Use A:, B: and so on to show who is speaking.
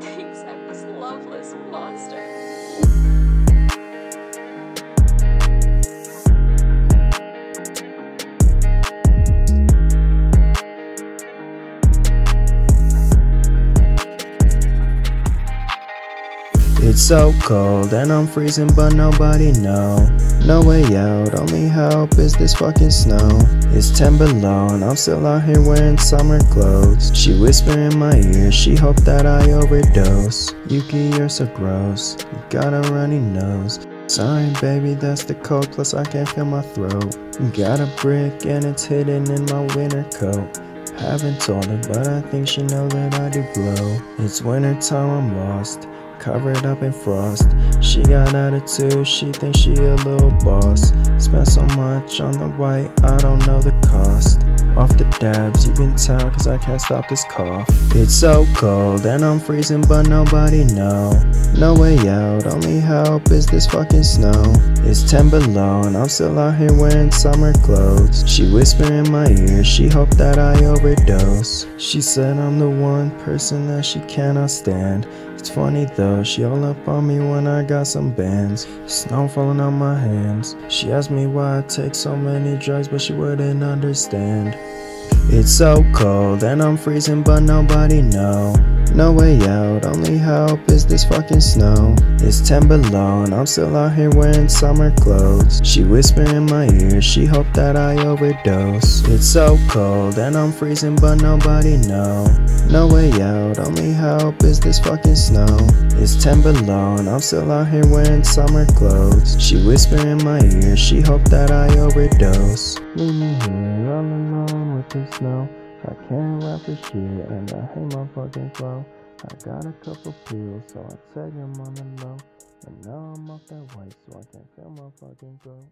A: thinks I'm this loveless monster.
B: It's so cold and I'm freezing but nobody know. No way out, only help is this fucking snow. It's 10 below and I'm still out here wearing summer clothes. She whisper in my ear, she hope that I overdose. Yuki you're so gross, you got a runny nose. Sorry baby that's the cold plus I can't feel my throat. Got a brick and it's hidden in my winter coat. Haven't told her, but I think she know that I do blow. It's winter time, I'm lost covered up in frost. She got attitude, she thinks she a little boss. Spent so much on the white, I don't know the cost. Off the dabs, you can tell cause I can't stop this cough. It's so cold and I'm freezing, but nobody know. No way out, only help is this fucking snow. It's 10 below and I'm still out here wearing summer clothes. She whisper in my ear, she hope that I overdose. She said I'm the one person that she cannot stand. It's funny though, she all up on me when I got some bands. Snow falling on my hands. She asked me why I take so many drugs, but she wouldn't understand. It's so cold and I'm freezing, but nobody know. No way out, only help is this fucking snow. It's 10 below and I'm still out here wearing summer clothes. She whisper in my ear, she hope that I overdose. It's so cold and I'm freezing, but nobody know. No way out, only help is this fucking snow. It's 10 below and I'm still out here wearing summer clothes. She whisper in my ear, she hope that I overdose. Leave me here all alone with the snow. I can't rap this shit and I hate my fucking flow. I got a couple pills, so I take them on the low. And now I'm off that white, so I can't feel my fucking throat.